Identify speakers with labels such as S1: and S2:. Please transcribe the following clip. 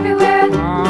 S1: everywhere. Ah.